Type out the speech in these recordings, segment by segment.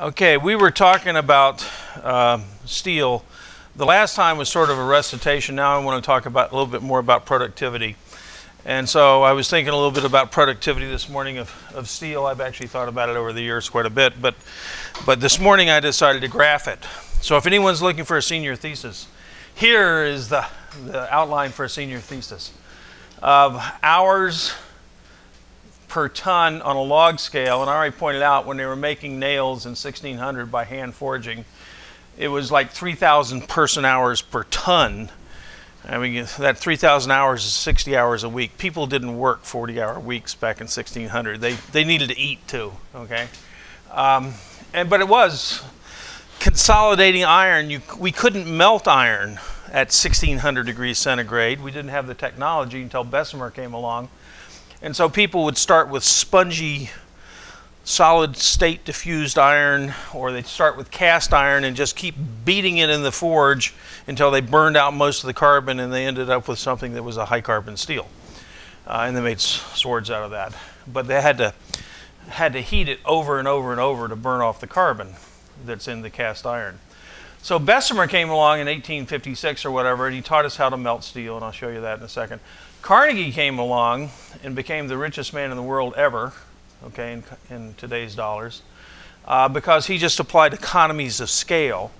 Okay, we were talking about uh, steel. The last time was sort of a recitation. Now I want to talk about a little bit more about productivity. And so I was thinking a little bit about productivity this morning of, of steel. I've actually thought about it over the years quite a bit, but but this morning I decided to graph it. So if anyone's looking for a senior thesis, here is the, the outline for a senior thesis of hours per ton on a log scale. And I already pointed out when they were making nails in 1600 by hand forging, it was like 3,000 person hours per ton. I mean, that 3,000 hours is 60 hours a week. People didn't work 40 hour weeks back in 1600. They, they needed to eat too, okay? Um, and, but it was consolidating iron. You, we couldn't melt iron at 1600 degrees centigrade. We didn't have the technology until Bessemer came along. And so people would start with spongy, solid state diffused iron, or they'd start with cast iron and just keep beating it in the forge until they burned out most of the carbon and they ended up with something that was a high carbon steel. Uh, and they made swords out of that. But they had to, had to heat it over and over and over to burn off the carbon that's in the cast iron. So Bessemer came along in 1856 or whatever, and he taught us how to melt steel, and I'll show you that in a second. Carnegie came along and became the richest man in the world ever, okay, in, in today's dollars, uh, because he just applied economies of scale.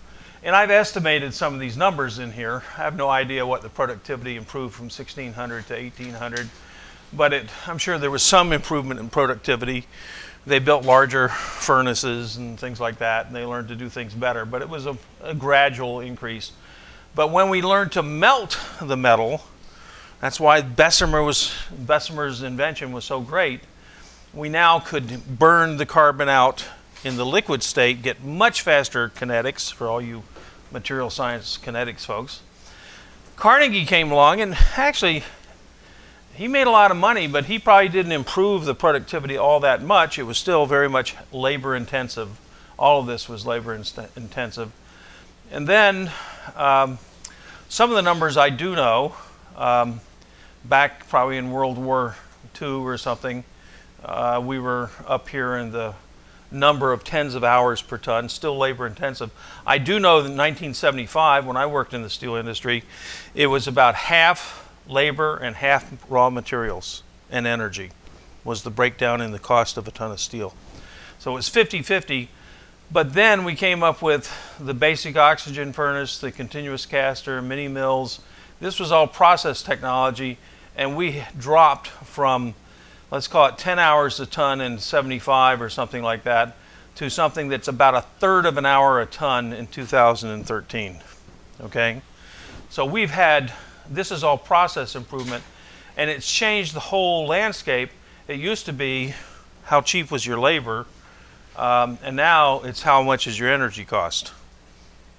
And I've estimated some of these numbers in here. I have no idea what the productivity improved from 1600 to 1800, but it, I'm sure there was some improvement in productivity. They built larger furnaces and things like that, and they learned to do things better, but it was a, a gradual increase. But when we learned to melt the metal, that's why Bessemer was, Bessemer's invention was so great. We now could burn the carbon out in the liquid state, get much faster kinetics for all you material science kinetics folks. Carnegie came along and actually he made a lot of money, but he probably didn't improve the productivity all that much. It was still very much labor intensive. All of this was labor intensive. And then um, some of the numbers I do know. Um, back probably in World War II or something, uh, we were up here in the number of tens of hours per ton, still labor intensive. I do know that in 1975, when I worked in the steel industry, it was about half labor and half raw materials and energy was the breakdown in the cost of a ton of steel. So it was 50 50. But then we came up with the basic oxygen furnace, the continuous caster, mini mills. This was all process technology and we dropped from, let's call it 10 hours a ton in 75 or something like that, to something that's about a third of an hour a ton in 2013. Okay? So we've had, this is all process improvement, and it's changed the whole landscape. It used to be how cheap was your labor, um, and now it's how much is your energy cost.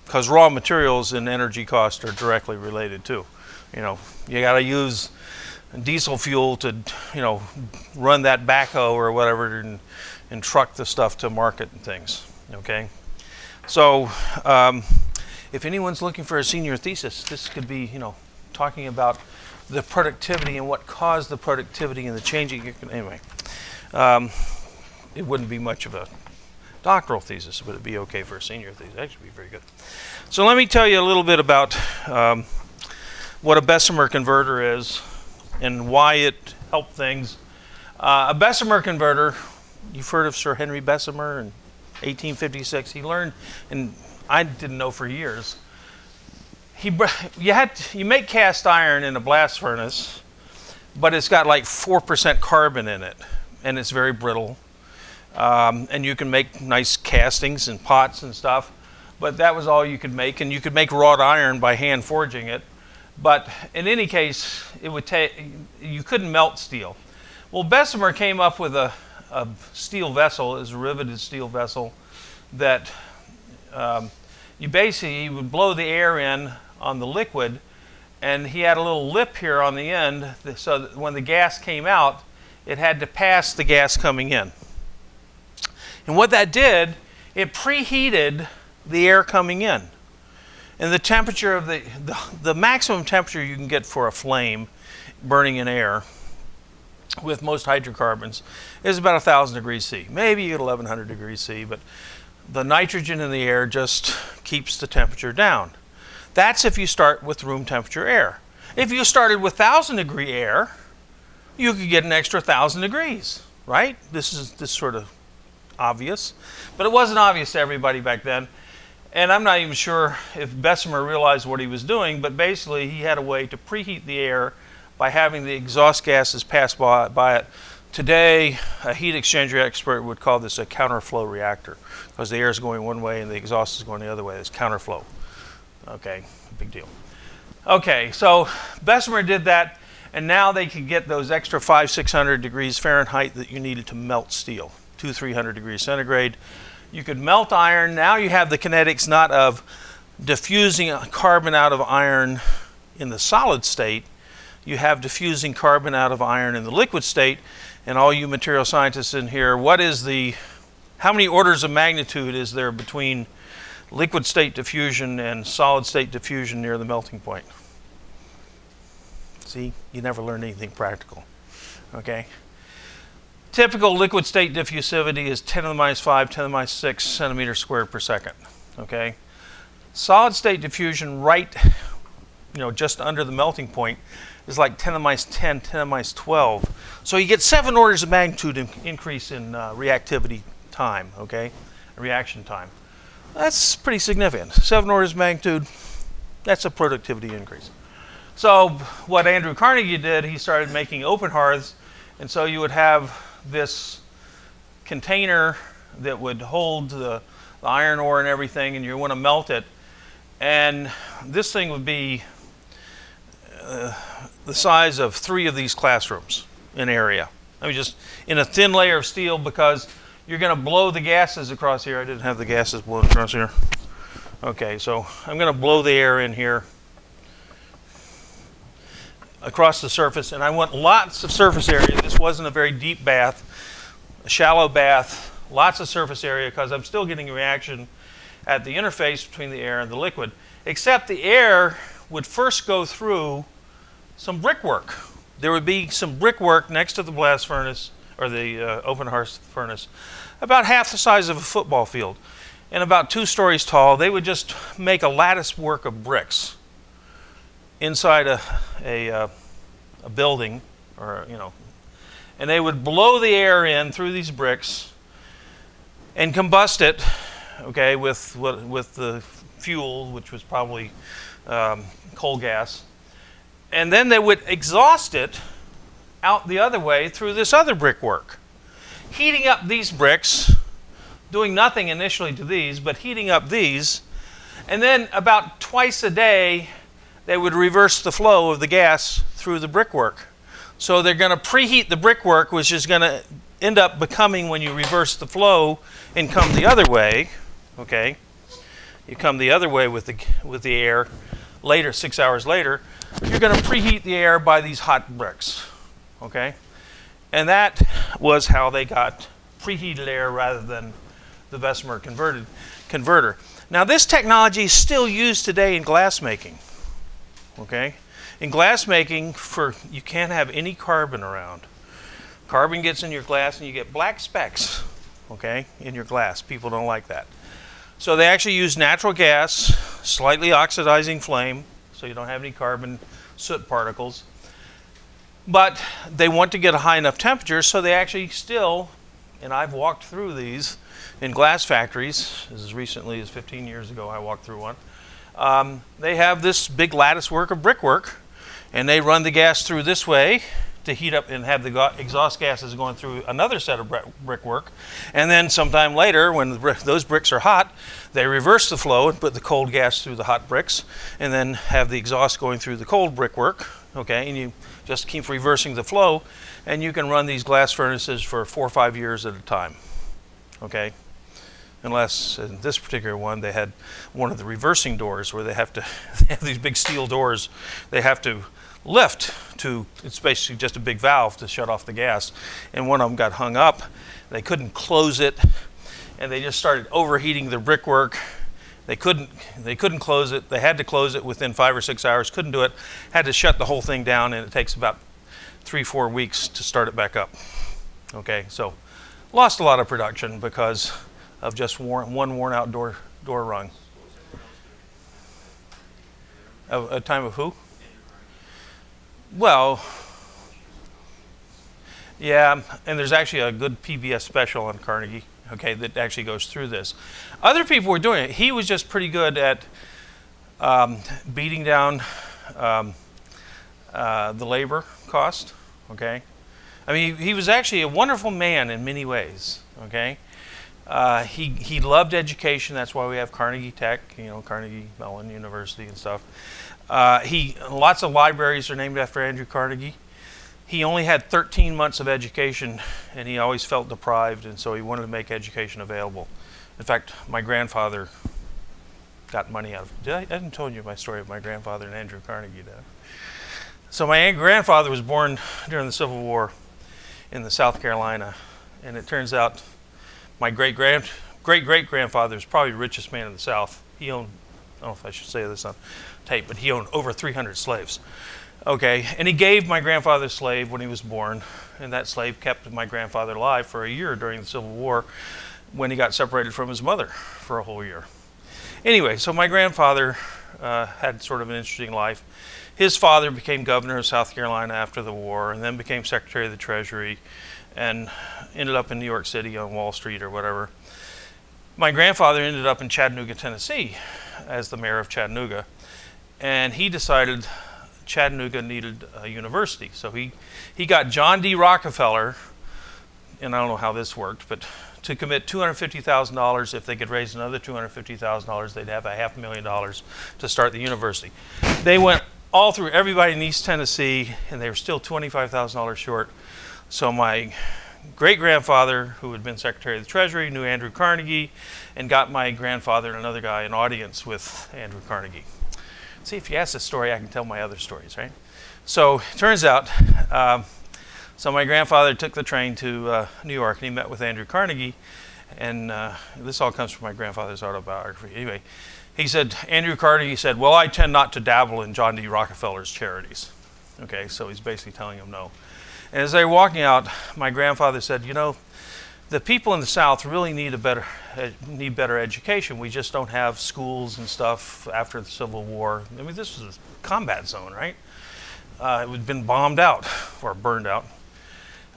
Because raw materials and energy cost are directly related too. You know, you got to use diesel fuel to, you know, run that backhoe or whatever and, and truck the stuff to market and things. Okay, so um, if anyone's looking for a senior thesis, this could be, you know, talking about the productivity and what caused the productivity and the changing. Anyway, um, it wouldn't be much of a doctoral thesis, but it'd be okay for a senior thesis. Actually, be very good. So let me tell you a little bit about um, what a Bessemer converter is and why it helped things. Uh, a Bessemer converter, you've heard of Sir Henry Bessemer in 1856. He learned, and I didn't know for years. He, you had you make cast iron in a blast furnace, but it's got like four percent carbon in it, and it's very brittle. Um, and you can make nice castings and pots and stuff, but that was all you could make. And you could make wrought iron by hand forging it, but in any case, it would take you couldn't melt steel. Well, Bessemer came up with a, a steel vessel, is a riveted steel vessel, that um, you basically would blow the air in on the liquid, and he had a little lip here on the end, so that when the gas came out, it had to pass the gas coming in. And what that did, it preheated the air coming in. And the temperature of the, the, the maximum temperature you can get for a flame burning in air with most hydrocarbons is about 1,000 degrees C. Maybe you get 1,100 degrees C, but the nitrogen in the air just keeps the temperature down. That's if you start with room temperature air. If you started with 1,000 degree air, you could get an extra 1,000 degrees, right? This is this sort of obvious, but it wasn't obvious to everybody back then. And I'm not even sure if Bessemer realized what he was doing, but basically he had a way to preheat the air by having the exhaust gases pass by, by it. Today, a heat exchanger expert would call this a counterflow reactor because the air is going one way and the exhaust is going the other way. It's counterflow. Okay, big deal. Okay, so Bessemer did that, and now they could get those extra five, 600 degrees Fahrenheit that you needed to melt steel, two, 300 degrees centigrade. You could melt iron. Now you have the kinetics not of diffusing carbon out of iron in the solid state, you have diffusing carbon out of iron in the liquid state. And all you material scientists in here, what is the, how many orders of magnitude is there between liquid state diffusion and solid state diffusion near the melting point? See, you never learn anything practical. Okay? Typical liquid state diffusivity is 10 to the minus 5, 10 to the minus 6 centimeters squared per second. Okay? Solid state diffusion right, you know, just under the melting point is like 10 to the minus 10, 10 to the minus 12. So you get seven orders of magnitude in increase in uh, reactivity time, okay? Reaction time. That's pretty significant. Seven orders of magnitude, that's a productivity increase. So what Andrew Carnegie did, he started making open hearths, and so you would have this container that would hold the, the iron ore and everything, and you want to melt it. And this thing would be uh, the size of three of these classrooms in area. I mean, just in a thin layer of steel because you're going to blow the gases across here. I didn't have the gases blown across here. Okay, so I'm going to blow the air in here across the surface, and I want lots of surface area. This wasn't a very deep bath, a shallow bath, lots of surface area because I'm still getting a reaction at the interface between the air and the liquid, except the air would first go through some brickwork. There would be some brickwork next to the blast furnace or the uh, open hearth furnace, about half the size of a football field, and about two stories tall. They would just make a lattice work of bricks inside a, a, uh, a building, or you know, and they would blow the air in through these bricks and combust it, okay, with with the fuel, which was probably um, coal gas and then they would exhaust it out the other way through this other brickwork. Heating up these bricks, doing nothing initially to these, but heating up these, and then about twice a day they would reverse the flow of the gas through the brickwork. So they're going to preheat the brickwork, which is going to end up becoming when you reverse the flow and come the other way, okay? You come the other way with the, with the air later, six hours later, you're going to preheat the air by these hot bricks, okay? And that was how they got preheated air rather than the Bessemer converted converter. Now this technology is still used today in glass making, okay? In glass making, for you can't have any carbon around. Carbon gets in your glass and you get black specks, okay, in your glass. People don't like that. So they actually use natural gas, slightly oxidizing flame, so you don't have any carbon soot particles. But they want to get a high enough temperature, so they actually still, and I've walked through these in glass factories, as recently as 15 years ago I walked through one. Um, they have this big lattice work of brickwork, and they run the gas through this way, to heat up and have the exhaust gases going through another set of brickwork. And then sometime later, when those bricks are hot, they reverse the flow and put the cold gas through the hot bricks, and then have the exhaust going through the cold brickwork. Okay, and you just keep reversing the flow, and you can run these glass furnaces for four or five years at a time. Okay, unless in this particular one they had one of the reversing doors where they have to they have these big steel doors they have to lift to, it's basically just a big valve to shut off the gas. And one of them got hung up. They couldn't close it, and they just started overheating the brickwork. They couldn't, they couldn't close it. They had to close it within five or six hours. Couldn't do it. Had to shut the whole thing down, and it takes about three, four weeks to start it back up. Okay, so lost a lot of production because of just worn, one worn out door, door rung. A, a time of who? Well, yeah, and there's actually a good PBS special on Carnegie, okay, that actually goes through this. Other people were doing it. He was just pretty good at um, beating down um, uh, the labor cost, okay? I mean, he, he, was actually a wonderful man in many ways, okay? Uh, he, he loved education. That's why we have Carnegie Tech, you know, Carnegie Mellon University and stuff. Uh, he, lots of libraries are named after Andrew Carnegie. He only had 13 months of education, and he always felt deprived, and so he wanted to make education available. In fact, my grandfather got money out of. Did I, I haven't told you my story of my grandfather and Andrew Carnegie. So my grandfather was born during the Civil War in the South Carolina, and it turns out my great grand great great grandfather is probably the richest man in the South. He owned I don't know if I should say this on tape, but he owned over 300 slaves. Okay, and he gave my grandfather a slave when he was born, and that slave kept my grandfather alive for a year during the Civil War when he got separated from his mother for a whole year. Anyway, so my grandfather uh, had sort of an interesting life. His father became governor of South Carolina after the war and then became Secretary of the Treasury and ended up in New York City on Wall Street or whatever. My grandfather ended up in Chattanooga, Tennessee as the mayor of Chattanooga. And he decided Chattanooga needed a university. So he, he got John D. Rockefeller, and I don't know how this worked, but to commit $250,000. If they could raise another $250,000, they'd have a half million dollars to start the university. They went all through everybody in East Tennessee, and they were still $25,000 short. So my great grandfather, who had been Secretary of the Treasury, knew Andrew Carnegie, and got my grandfather and another guy an audience with Andrew Carnegie. See, if you ask this story, I can tell my other stories, right? So it turns out, um, so my grandfather took the train to uh, New York, and he met with Andrew Carnegie, and uh, this all comes from my grandfather's autobiography. Anyway, he said, Andrew Carnegie said, well, I tend not to dabble in John D. Rockefeller's charities. Okay, so he's basically telling him no. And as they were walking out, my grandfather said, you know, the people in the South really need a better uh, need better education. We just don't have schools and stuff after the Civil War. I mean, this was a combat zone, right? Uh, it had been bombed out or burned out.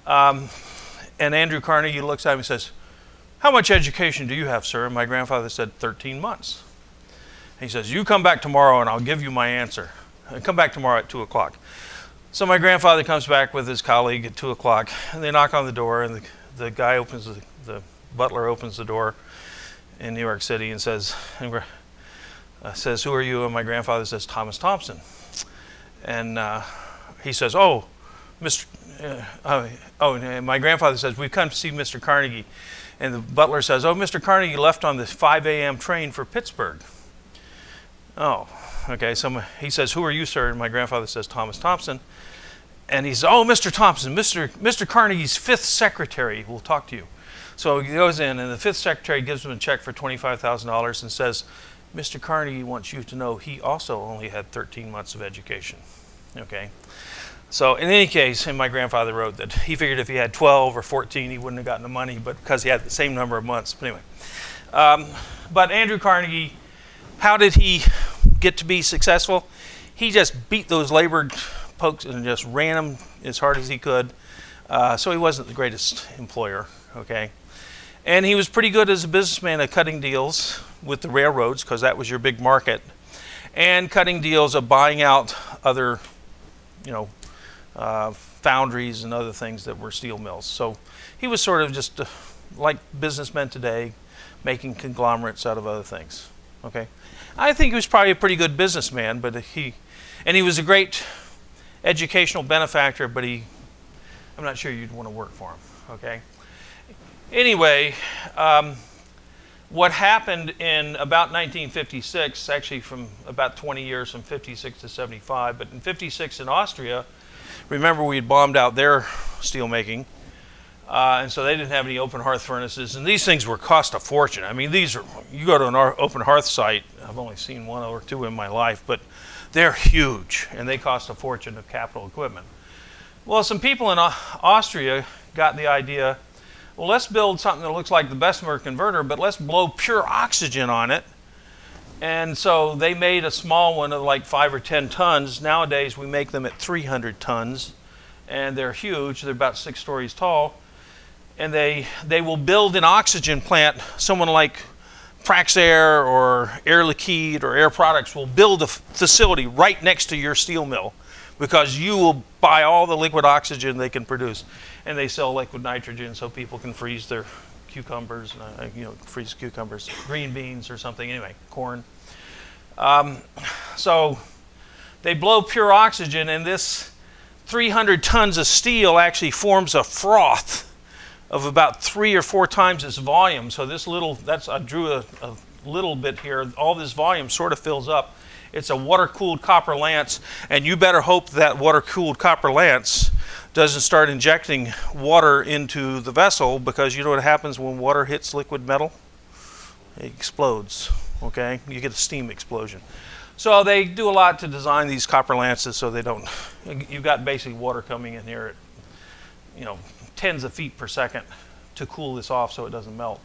Um, and Andrew Carnegie looks at him and says, "How much education do you have, sir?" And my grandfather said, "13 months." He says, You come back tomorrow and I'll give you my answer. come back tomorrow at 2 o'clock. So my grandfather comes back with his colleague at 2 o'clock, and they knock on the door, and the, the guy opens, the, the butler opens the door in New York City and says, and, uh, says, Who are you? And my grandfather says, Thomas Thompson. And uh, he says, Oh, Mr. Uh, oh, oh, my grandfather says, We've come to see Mr. Carnegie. And the butler says, Oh, Mr. Carnegie left on the 5 a.m. train for Pittsburgh. Oh, okay. So he says, Who are you, sir? And my grandfather says, Thomas Thompson. And he says, Oh, Mr. Thompson, Mr. Mr. Carnegie's fifth secretary will talk to you. So he goes in, and the fifth secretary gives him a check for $25,000 and says, Mr. Carnegie wants you to know he also only had 13 months of education. Okay. So in any case, and my grandfather wrote that he figured if he had 12 or 14, he wouldn't have gotten the money, but because he had the same number of months. But anyway, um, but Andrew Carnegie how did he get to be successful? He just beat those labor pokes and just ran them as hard as he could. Uh, so he wasn't the greatest employer, okay? And he was pretty good as a businessman at cutting deals with the railroads because that was your big market, and cutting deals of buying out other, you know, uh, foundries and other things that were steel mills. So he was sort of just uh, like businessmen today, making conglomerates out of other things. Okay, I think he was probably a pretty good businessman, but he, and he was a great educational benefactor, but he, I'm not sure you'd want to work for him. Okay. Anyway, um, what happened in about 1956, actually from about 20 years from 56 to 75, but in 56 in Austria, remember we had bombed out their steelmaking. Uh, and so they didn't have any open hearth furnaces. And these things were cost a fortune. I mean, these are, you go to an open hearth site, I've only seen one or two in my life, but they're huge and they cost a fortune of capital equipment. Well, some people in Austria got the idea well, let's build something that looks like the Bessemer converter, but let's blow pure oxygen on it. And so they made a small one of like five or 10 tons. Nowadays, we make them at 300 tons, and they're huge. They're about six stories tall. And they, they will build an oxygen plant, someone like Praxair or Air Liquide or Air Products will build a facility right next to your steel mill because you will buy all the liquid oxygen they can produce. And they sell liquid nitrogen so people can freeze their cucumbers, uh, you know, freeze cucumbers, green beans or something, anyway, corn. Um, so they blow pure oxygen, and this 300 tons of steel actually forms a froth of about three or four times its volume. So this little, that's I drew a, a little bit here. All this volume sort of fills up. It's a water-cooled copper lance, and you better hope that water-cooled copper lance doesn't start injecting water into the vessel because you know what happens when water hits liquid metal? It explodes, okay? You get a steam explosion. So they do a lot to design these copper lances so they don't, you've got basically water coming in here at, you know, tens of feet per second to cool this off so it doesn't melt.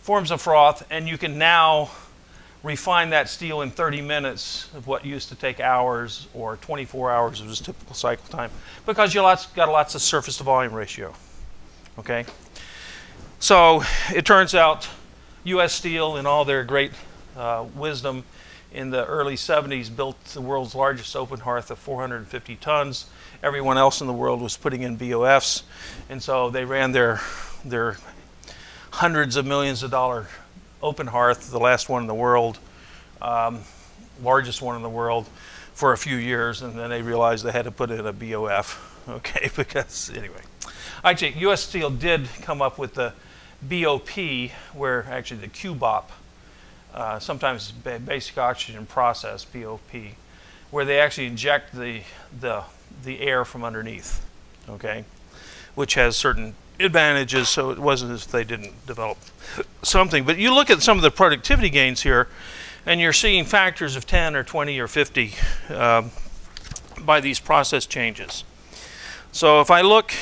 Forms a froth, and you can now refine that steel in 30 minutes of what used to take hours or 24 hours of just typical cycle time because you lots, got lots of surface to volume ratio. Okay? So it turns out U.S. Steel, in all their great uh, wisdom, in the early 70s built the world's largest open hearth of 450 tons everyone else in the world was putting in BOFs. And so they ran their, their hundreds of millions of dollar open hearth, the last one in the world, um, largest one in the world, for a few years. And then they realized they had to put in a BOF, okay, because anyway. Actually, US Steel did come up with the BOP, where actually the QBOP, uh, sometimes basic oxygen process, BOP, where they actually inject the, the the air from underneath, okay, which has certain advantages. So it wasn't as if they didn't develop something. But you look at some of the productivity gains here, and you're seeing factors of 10 or 20 or 50 um, by these process changes. So if I look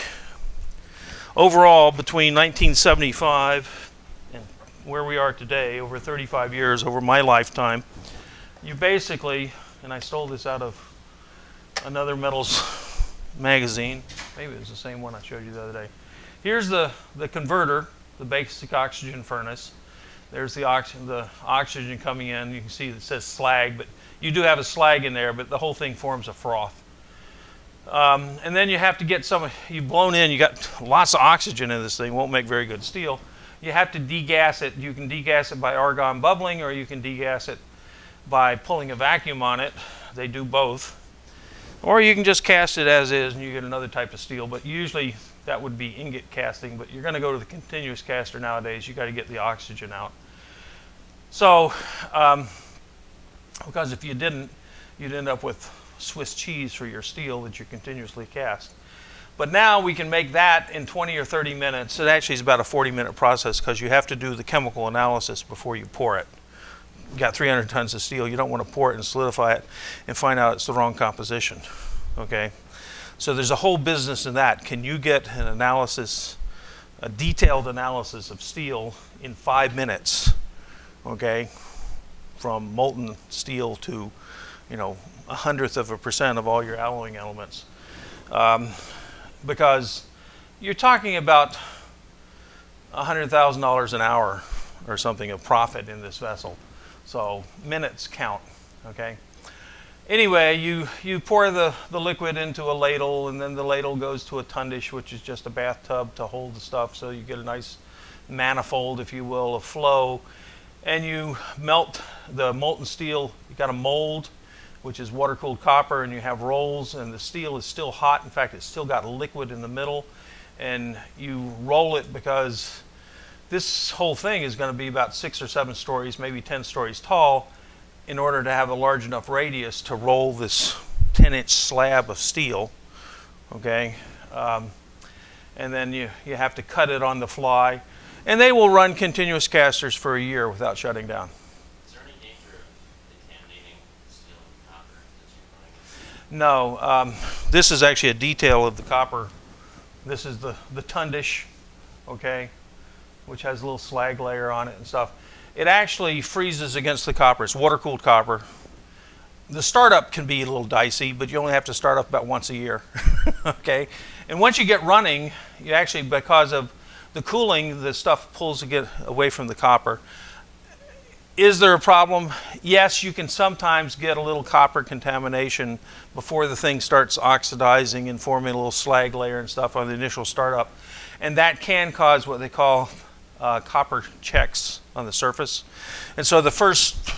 overall between 1975 and where we are today, over 35 years, over my lifetime, you basically, and I stole this out of another metals magazine. Maybe it was the same one I showed you the other day. Here's the, the converter, the basic oxygen furnace. There's the oxygen, the oxygen coming in. You can see it says slag, but you do have a slag in there, but the whole thing forms a froth. Um, and then you have to get some, you've blown in, you got lots of oxygen in this thing, won't make very good steel. You have to degas it. You can degas it by argon bubbling, or you can degas it by pulling a vacuum on it. They do both. Or you can just cast it as is and you get another type of steel, but usually that would be ingot casting, but you're going to go to the continuous caster nowadays. you got to get the oxygen out. So, um, because if you didn't, you'd end up with Swiss cheese for your steel that you continuously cast. But now we can make that in 20 or 30 minutes. It actually is about a 40 minute process because you have to do the chemical analysis before you pour it got 300 tons of steel, you don't want to pour it and solidify it and find out it's the wrong composition. Okay? So there's a whole business in that. Can you get an analysis, a detailed analysis of steel in five minutes? Okay? From molten steel to, you know, a hundredth of a percent of all your alloying elements. Um, because you're talking about $100,000 an hour or something of profit in this vessel. So minutes count, okay? Anyway, you, you pour the, the liquid into a ladle, and then the ladle goes to a tundish, which is just a bathtub to hold the stuff, so you get a nice manifold, if you will, of flow. And you melt the molten steel. You got a mold, which is water-cooled copper, and you have rolls, and the steel is still hot. In fact, it's still got liquid in the middle. And you roll it because this whole thing is going to be about six or seven stories, maybe 10 stories tall, in order to have a large enough radius to roll this 10 inch slab of steel. Okay? Um, and then you, you have to cut it on the fly. And they will run continuous casters for a year without shutting down. No, um, this is actually a detail of the copper. This is the, the tundish, okay? Which has a little slag layer on it and stuff, it actually freezes against the copper. It's water cooled copper. The startup can be a little dicey, but you only have to start up about once a year. okay? And once you get running, you actually, because of the cooling, the stuff pulls away from the copper. Is there a problem? Yes, you can sometimes get a little copper contamination before the thing starts oxidizing and forming a little slag layer and stuff on the initial startup. And that can cause what they call uh, copper checks on the surface. And so the first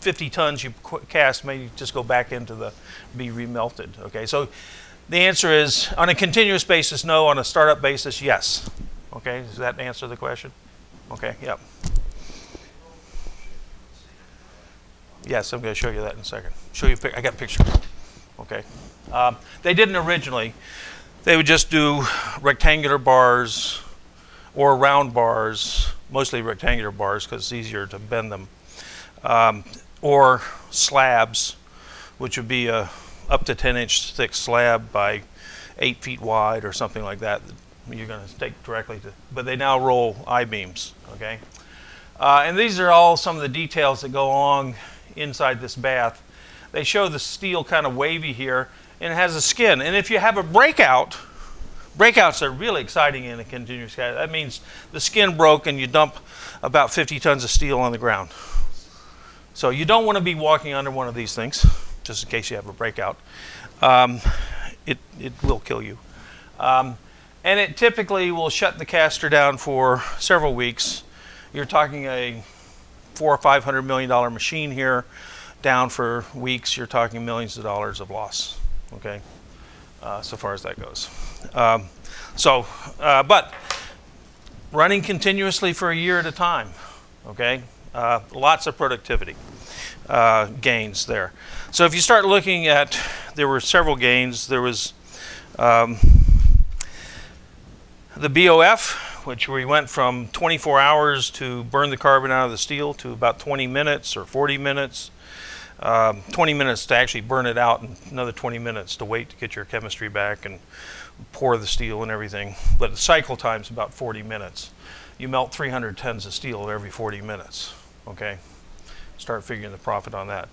50 tons you cast may just go back into the, be remelted. Okay, so the answer is on a continuous basis, no. On a startup basis, yes. Okay, does that answer the question? Okay, yep. Yes, I'm going to show you that in a second. Show you. I got pictures. Okay. Um, they didn't originally. They would just do rectangular bars or round bars, mostly rectangular bars because it's easier to bend them, um, or slabs, which would be a up to 10 inch thick slab by 8 feet wide or something like that. You're going to take directly to, but they now roll I beams. Okay. Uh, and these are all some of the details that go along inside this bath. They show the steel kind of wavy here, and it has a skin. And if you have a breakout, breakouts are really exciting in a continuous cast. That means the skin broke and you dump about 50 tons of steel on the ground. So you don't want to be walking under one of these things, just in case you have a breakout. Um, it, it will kill you. Um, and it typically will shut the caster down for several weeks. You're talking a four or five hundred million dollar machine here down for weeks, you're talking millions of dollars of loss. Okay, uh, so far as that goes. Um, so, uh, but running continuously for a year at a time. Okay, uh, lots of productivity uh, gains there. So if you start looking at, there were several gains. There was um, the BOF, which we went from 24 hours to burn the carbon out of the steel to about 20 minutes or 40 minutes. Um, 20 minutes to actually burn it out and another 20 minutes to wait to get your chemistry back and pour the steel and everything. But the cycle time is about 40 minutes. You melt 300 tons of steel every 40 minutes. Okay, start figuring the profit on that.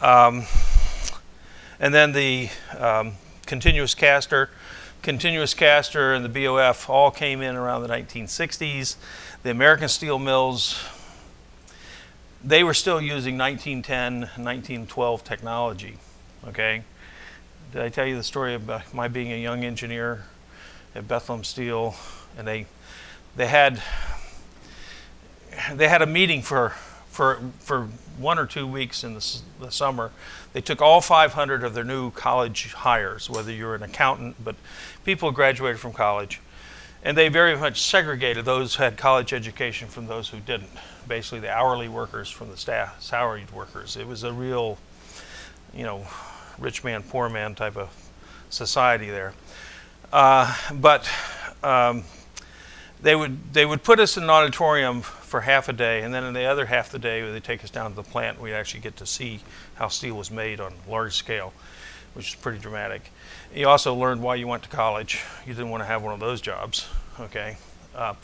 Um, and then the um, continuous caster, continuous caster and the BOF all came in around the 1960s. The American steel mills, they were still using 1910, 1912 technology. Okay? Did I tell you the story about uh, my being a young engineer at Bethlehem Steel? And they, they had, they had a meeting for, for, for one or two weeks in the, the summer they took all 500 of their new college hires, whether you're an accountant, but people graduated from college, and they very much segregated those who had college education from those who didn't. Basically, the hourly workers from the staff, salaried workers. It was a real, you know, rich man, poor man type of society there. Uh, but um, they would they would put us in an auditorium for half a day, and then in the other half of the day, they take us down to the plant. We'd actually get to see how steel was made on large scale, which is pretty dramatic. You also learned why you went to college. You didn't want to have one of those jobs. Okay, uh,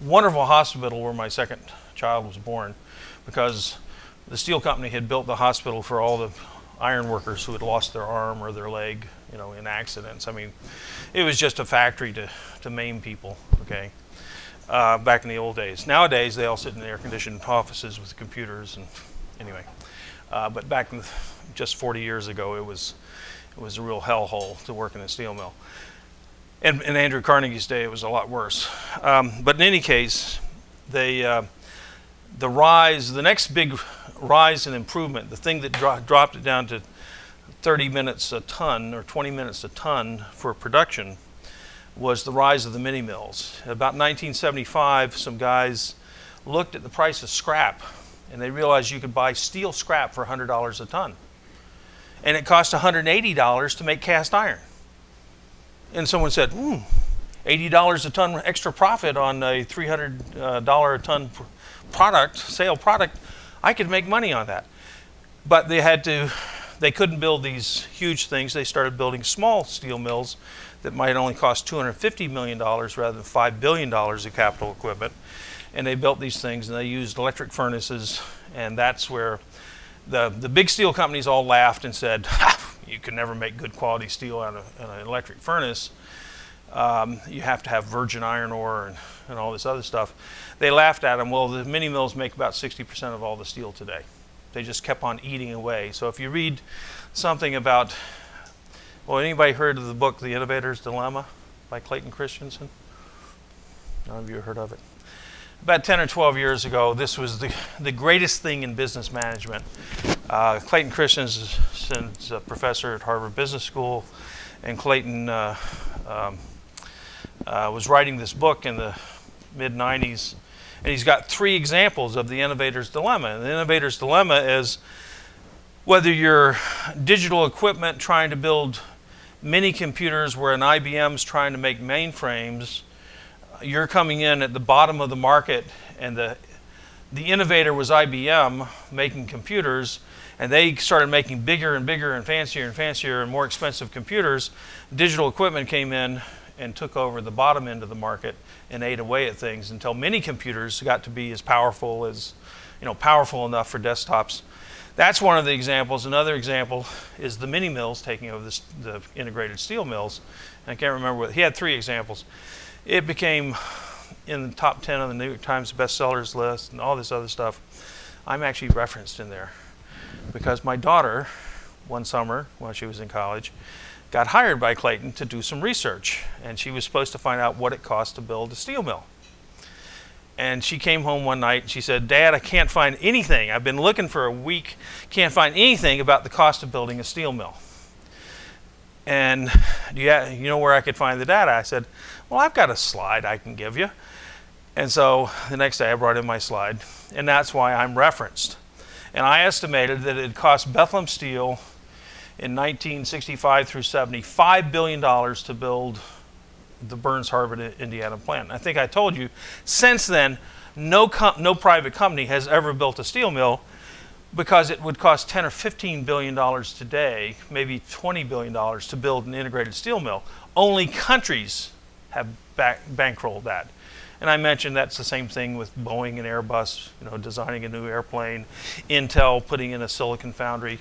wonderful hospital where my second child was born, because the steel company had built the hospital for all the iron workers who had lost their arm or their leg, you know, in accidents. I mean, it was just a factory to, to maim people, okay? uh, back in the old days. Nowadays, they all sit in air conditioned offices with computers, and anyway. Uh, but back the, just 40 years ago, it was it was a real hellhole to work in a steel mill. And in Andrew Carnegie's day, it was a lot worse. Um, but in any case, they uh, the rise, the next big rise in improvement, the thing that dro dropped it down to 30 minutes a ton or 20 minutes a ton for production was the rise of the mini mills. About 1975, some guys looked at the price of scrap and they realized you could buy steel scrap for $100 a ton. And it cost $180 to make cast iron. And someone said, hmm, $80 a ton extra profit on a $300 uh, a ton product, sale product, I could make money on that. But they had to, they couldn't build these huge things. They started building small steel mills that might only cost $250 million rather than $5 billion of capital equipment. And they built these things and they used electric furnaces, and that's where the, the big steel companies all laughed and said, you can never make good quality steel out of an electric furnace. Um, you have to have virgin iron ore and, and all this other stuff. They laughed at them. Well, the mini mills make about 60% of all the steel today. They just kept on eating away. So if you read something about, well, anybody heard of the book The Innovator's Dilemma by Clayton Christensen? None of you heard of it. About 10 or 12 years ago, this was the, the greatest thing in business management. Uh, Clayton Christensen is a professor at Harvard Business School, and Clayton uh, um, uh, was writing this book in the mid 90s. And he's got three examples of the innovator's dilemma. And the innovator's dilemma is whether you're digital equipment trying to build mini computers where an IBM's trying to make mainframes, you're coming in at the bottom of the market and the the innovator was IBM making computers and they started making bigger and bigger and fancier and fancier and more expensive computers. Digital equipment came in and took over the bottom end of the market and ate away at things until mini computers got to be as powerful as, you know, powerful enough for desktops. That's one of the examples. Another example is the mini mills taking over the integrated steel mills. I can't remember what, he had three examples. It became in the top 10 on the New York Times bestsellers list and all this other stuff. I'm actually referenced in there because my daughter, one summer while she was in college, got hired by Clayton to do some research. And she was supposed to find out what it cost to build a steel mill. And she came home one night and she said, Dad, I can't find anything. I've been looking for a week, can't find anything about the cost of building a steel mill. And you, you know where I could find the data? I said, Well, I've got a slide I can give you. And so the next day I brought in my slide, and that's why I'm referenced. And I estimated that it cost Bethlehem Steel in 1965 through 70, $5 billion to build the Burns Harbor, Indiana plant. I think I told you, since then, no, no private company has ever built a steel mill because it would cost 10 or 15 billion dollars today, maybe 20 billion dollars to build an integrated steel mill. Only countries have back, bankrolled that. And I mentioned that's the same thing with Boeing and Airbus, you know, designing a new airplane, Intel putting in a silicon foundry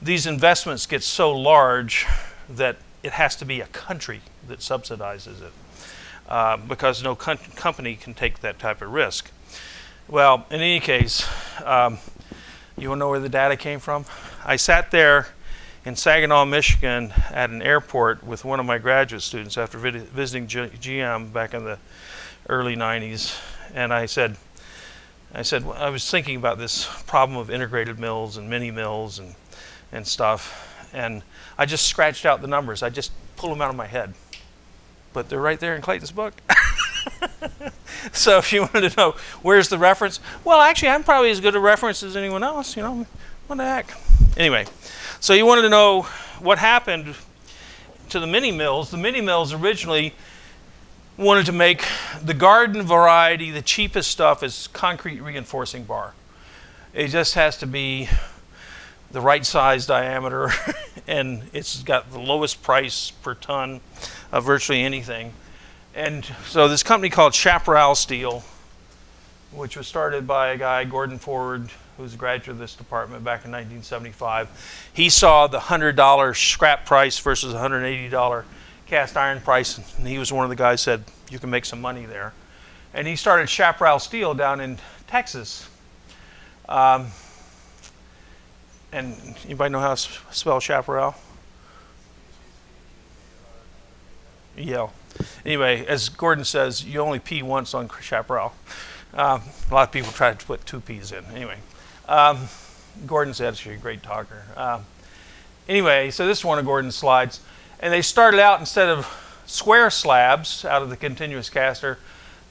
these investments get so large that it has to be a country that subsidizes it uh, because no company can take that type of risk. Well, in any case, um, you want to know where the data came from? I sat there in Saginaw, Michigan at an airport with one of my graduate students after visiting G GM back in the early 90s, and I said, I said, well, I was thinking about this problem of integrated mills and mini mills and and stuff. And I just scratched out the numbers. I just pulled them out of my head. But they're right there in Clayton's book. so if you wanted to know where's the reference, well, actually, I'm probably as good a reference as anyone else. You know, what the heck? Anyway, so you wanted to know what happened to the mini mills. The mini mills originally wanted to make the garden variety, the cheapest stuff is concrete reinforcing bar. It just has to be the right size diameter and it's got the lowest price per ton of virtually anything. And so this company called Chaparral Steel, which was started by a guy, Gordon Forward, who was a graduate of this department back in 1975. He saw the $100 scrap price versus $180 cast iron price, and he was one of the guys said, you can make some money there. And he started Chaparral Steel down in Texas. Um, and anybody know how to spell chaparral? Yeah. Anyway, as Gordon says, you only pee once on chaparral. Um, a lot of people try to put two P's in. Anyway, um, Gordon's actually a great talker. Uh, anyway, so this is one of Gordon's slides. And they started out instead of square slabs out of the continuous caster,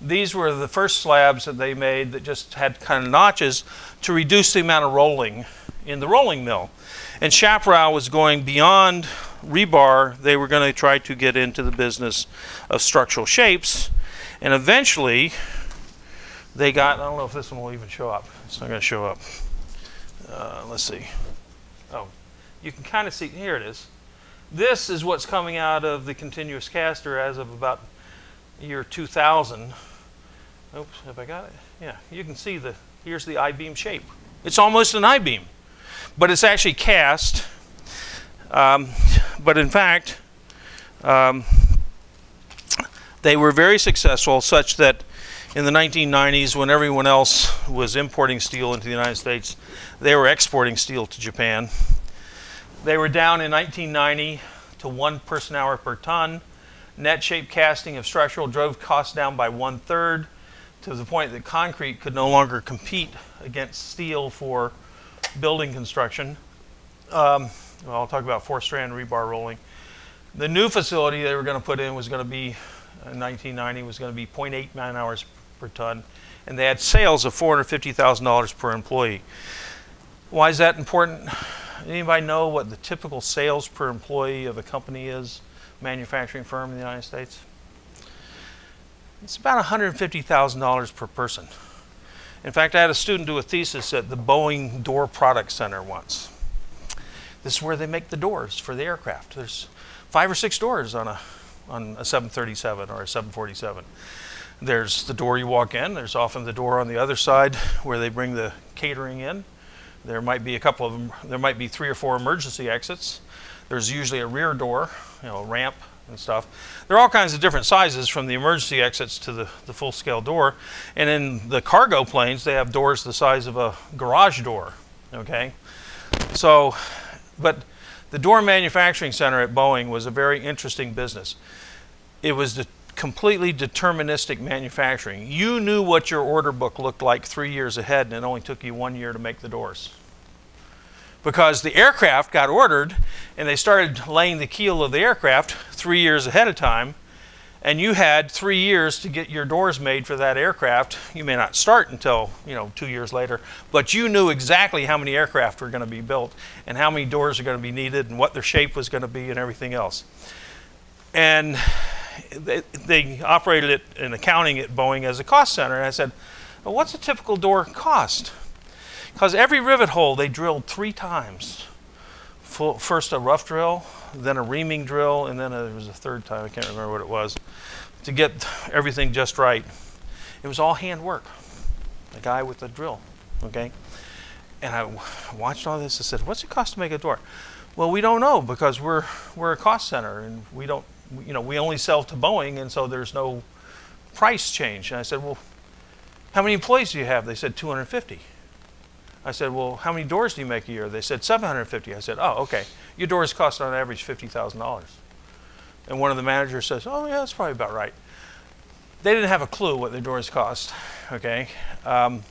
these were the first slabs that they made that just had kind of notches to reduce the amount of rolling in the rolling mill. And Chaparral was going beyond rebar. They were going to try to get into the business of structural shapes. And eventually, they got, I don't know if this one will even show up. It's not going to show up. Uh, let's see. Oh, you can kind of see, here it is. This is what's coming out of the continuous caster as of about year 2000. Oops, have I got it? Yeah, you can see the, here's the I-beam shape. It's almost an I-beam, but it's actually cast. Um, but in fact, um, they were very successful such that in the 1990s, when everyone else was importing steel into the United States, they were exporting steel to Japan. They were down in 1990 to one person hour per ton. Net shape casting of structural drove costs down by one third to the point that concrete could no longer compete against steel for building construction. Um, well, I'll talk about four strand rebar rolling. The new facility they were going to put in was going to be in 1990 was going to be 0.8 man hours per ton, and they had sales of $450,000 per employee. Why is that important? Anybody know what the typical sales per employee of a company is, manufacturing firm in the United States? It's about $150,000 per person. In fact, I had a student do a thesis at the Boeing Door Product Center once. This is where they make the doors for the aircraft. There's five or six doors on a, on a 737 or a 747. There's the door you walk in. There's often the door on the other side where they bring the catering in. There might be a couple of them, there might be three or four emergency exits. There's usually a rear door, you know, ramp and stuff. There are all kinds of different sizes from the emergency exits to the, the full scale door. And in the cargo planes, they have doors the size of a garage door, okay? So, but the door manufacturing center at Boeing was a very interesting business. It was the completely deterministic manufacturing. You knew what your order book looked like three years ahead, and it only took you one year to make the doors. Because the aircraft got ordered, and they started laying the keel of the aircraft three years ahead of time, and you had three years to get your doors made for that aircraft. You may not start until you know two years later, but you knew exactly how many aircraft were going to be built and how many doors are going to be needed and what their shape was going to be and everything else. And they, they operated it in accounting at Boeing as a cost center. And I said, well, what's a typical door cost? Because every rivet hole they drilled three times. First a rough drill, then a reaming drill, and then a, it was a third time, I can't remember what it was, to get everything just right. It was all hand work. A guy with a drill, okay? And I watched all this and said, what's it cost to make a door? Well, we don't know because we're, we're a cost center and we don't you know, we only sell to Boeing, and so there's no price change. And I said, well, how many employees do you have? They said 250. I said, well, how many doors do you make a year? They said 750. I said, oh, okay. Your doors cost on average $50,000. And one of the managers says, oh, yeah, that's probably about right. They didn't have a clue what their doors cost, okay? Um,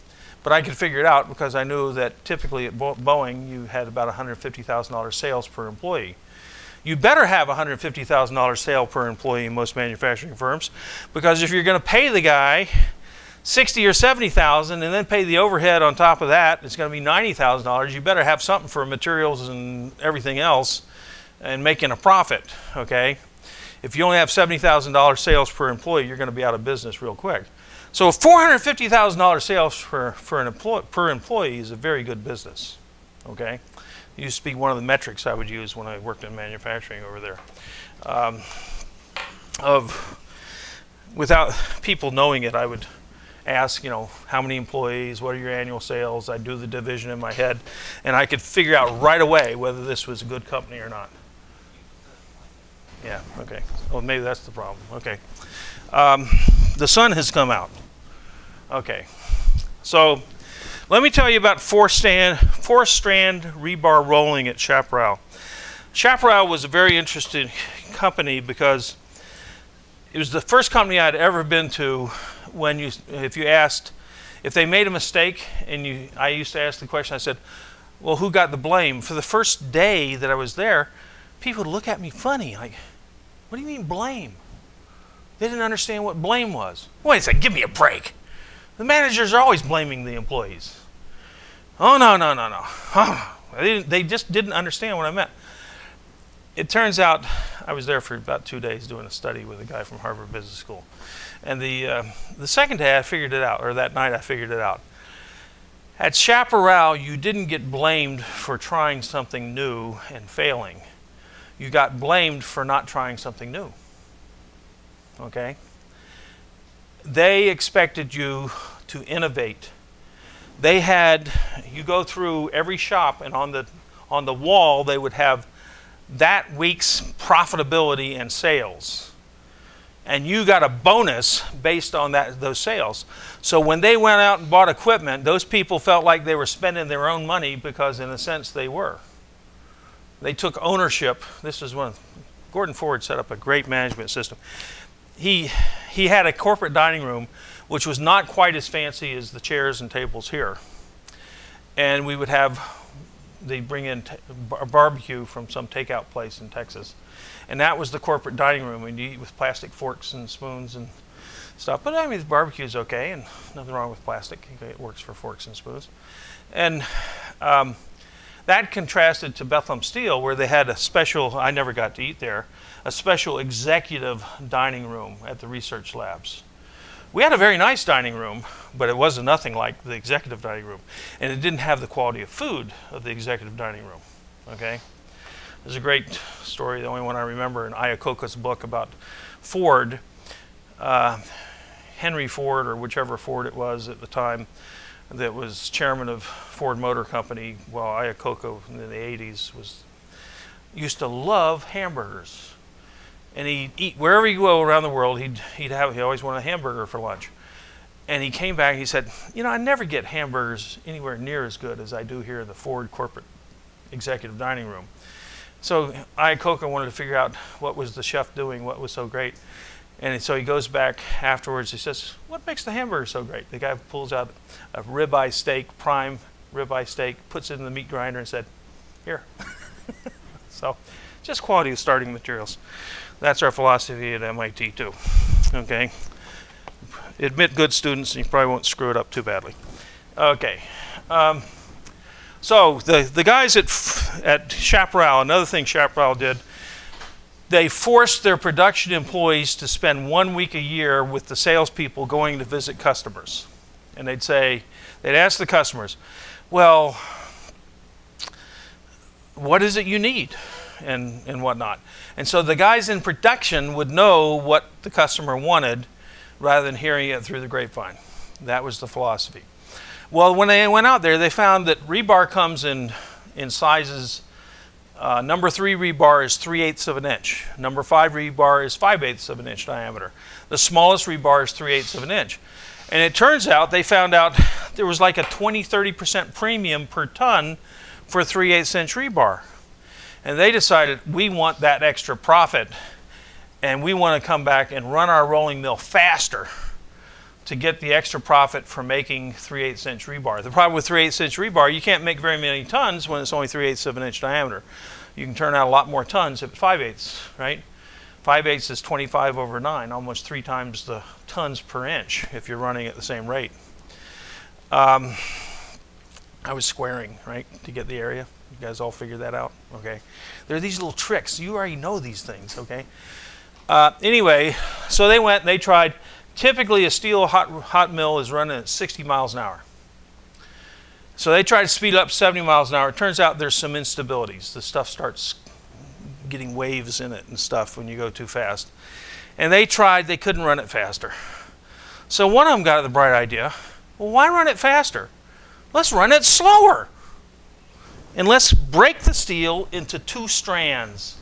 but I could figure it out because I knew that typically at Bo Boeing, you had about $150,000 sales per employee you better have $150,000 sale per employee in most manufacturing firms because if you're going to pay the guy 60 or 70,000 and then pay the overhead on top of that, it's going to be $90,000. You better have something for materials and everything else and making a profit, okay? If you only have $70,000 sales per employee, you're going to be out of business real quick. So $450,000 sales for, for an employee, per employee is a very good business, okay? It used to be one of the metrics I would use when I worked in manufacturing over there. Um, of without people knowing it, I would ask, you know, how many employees, what are your annual sales? I'd do the division in my head, and I could figure out right away whether this was a good company or not. Yeah, okay. Well, maybe that's the problem. Okay. Um, the sun has come out. Okay. So let me tell you about four, stand, four strand rebar rolling at Chaparral. Chaparral was a very interesting company because it was the first company I'd ever been to when you, if you asked, if they made a mistake, and you, I used to ask the question, I said, well, who got the blame? For the first day that I was there, people would look at me funny, like, what do you mean blame? They didn't understand what blame was. Wait a second, give me a break. The managers are always blaming the employees. Oh, no, no, no, no. Oh, they, they just didn't understand what I meant. It turns out I was there for about two days doing a study with a guy from Harvard Business School. And the, uh, the second day I figured it out, or that night I figured it out. At Chaparral, you didn't get blamed for trying something new and failing. you got blamed for not trying something new. Okay? They expected you to innovate. They had you go through every shop and on the on the wall they would have that week's profitability and sales. And you got a bonus based on that those sales. So when they went out and bought equipment, those people felt like they were spending their own money because in a sense they were. They took ownership. This is one Gordon Forward set up a great management system. He he had a corporate dining room which was not quite as fancy as the chairs and tables here. And we would have they bring in a barbecue from some takeout place in Texas. And that was the corporate dining room. We'd eat with plastic forks and spoons and stuff. But I mean, the barbecue is okay, and nothing wrong with plastic. It works for forks and spoons. And um, that contrasted to Bethlehem Steel, where they had a special, I never got to eat there, a special executive dining room at the research labs. We had a very nice dining room, but it wasn't nothing like the executive dining room. And it didn't have the quality of food of the executive dining room. Okay? There's a great story, the only one I remember in Iacocca's book about Ford, uh, Henry Ford, or whichever Ford it was at the time, that was chairman of Ford Motor Company while Iacocca in the 80s was used to love hamburgers and he'd eat wherever he go around the world. He'd he'd have he always wanted a hamburger for lunch, and he came back. He said, "You know, I never get hamburgers anywhere near as good as I do here in the Ford corporate executive dining room." So I, Iacocca wanted to figure out what was the chef doing, what was so great. And so he goes back afterwards. He says, "What makes the hamburger so great?" The guy pulls out a ribeye steak, prime ribeye steak, puts it in the meat grinder, and said, "Here." so, just quality of starting materials. That's our philosophy at MIT too. Okay. Admit good students and you probably won't screw it up too badly. Okay. Um, so the, the guys at, at Chaparral, another thing Chaparral did, they forced their production employees to spend one week a year with the salespeople going to visit customers. And they'd say, they'd ask the customers, well, what is it you need? And, and whatnot. And so the guys in production would know what the customer wanted rather than hearing it through the grapevine. That was the philosophy. Well, when they went out there, they found that rebar comes in, in sizes. Uh, number three rebar is 3 eighths of an inch. Number five rebar is 5 eighths of an inch diameter. The smallest rebar is 3 eighths of an inch. And it turns out they found out there was like a 20 30% premium per ton for 3 eighths inch rebar. And they decided we want that extra profit and we want to come back and run our rolling mill faster to get the extra profit for making 3 8 inch rebar. The problem with 3 8 inch rebar, you can't make very many tons when it's only 3 8 of an inch diameter. You can turn out a lot more tons at 5 8 right? 5 8 is 25 over 9, almost three times the tons per inch if you're running at the same rate. Um, I was squaring, right, to get the area. You guys all figured that out? Okay. There are these little tricks. You already know these things, okay? Uh, anyway, so they went and they tried. Typically, a steel hot, hot mill is running at 60 miles an hour. So they tried to speed up 70 miles an hour. It turns out there's some instabilities. The stuff starts getting waves in it and stuff when you go too fast. And they tried, they couldn't run it faster. So one of them got the bright idea well, why run it faster? Let's run it slower. And let's break the steel into two strands.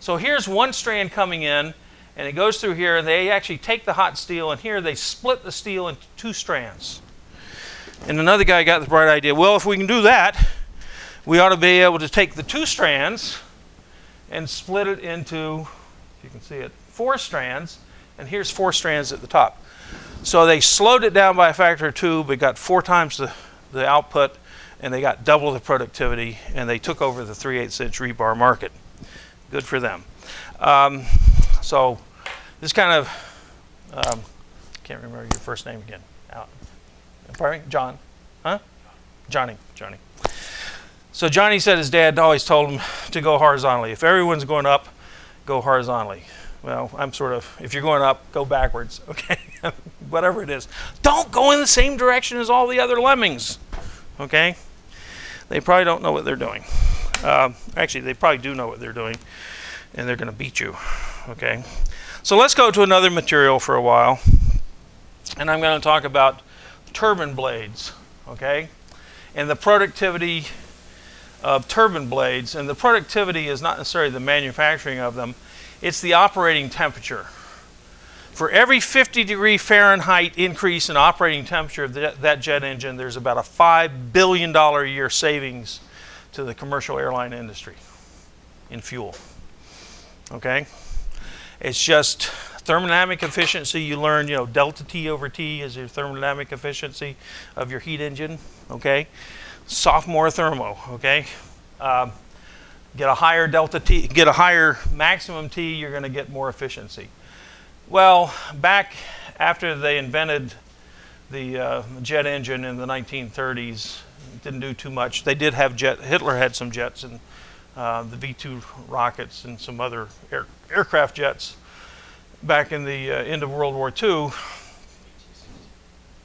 So here's one strand coming in, and it goes through here, and they actually take the hot steel, and here they split the steel into two strands. And another guy got the bright idea, well, if we can do that, we ought to be able to take the two strands and split it into, if you can see it, four strands, and here's four strands at the top. So they slowed it down by a factor of two, but got four times the, the output and they got double the productivity, and they took over the 3 8 inch rebar market. Good for them. Um, so this kind of, um, can't remember your first name again. Out. Pardon me? John? Huh? Johnny. Johnny. So Johnny said his dad always told him to go horizontally. If everyone's going up, go horizontally. Well, I'm sort of, if you're going up, go backwards, okay? Whatever it is. Don't go in the same direction as all the other lemmings, okay? They probably don't know what they're doing. Uh, actually, they probably do know what they're doing. and they're going to beat you. Okay, so let's go to another material for a while, and I'm going to talk about turbine blades. Okay, and the productivity of turbine blades, and the productivity is not necessarily the manufacturing of them, it's the operating temperature. For every 50 degree Fahrenheit increase in operating temperature of that jet engine, there's about a $5 billion a year savings to the commercial airline industry in fuel. Okay? It's just thermodynamic efficiency. You learn, you know, delta T over T is your thermodynamic efficiency of your heat engine. Okay? Sophomore thermo. Okay? Um, get a higher delta T, get a higher maximum T, you're going to get more efficiency. Well, back after they invented the uh, jet engine in the 1930s, didn't do too much. They did have jet. Hitler had some jets and uh, the V-2 rockets and some other air, aircraft jets back in the uh, end of World War II.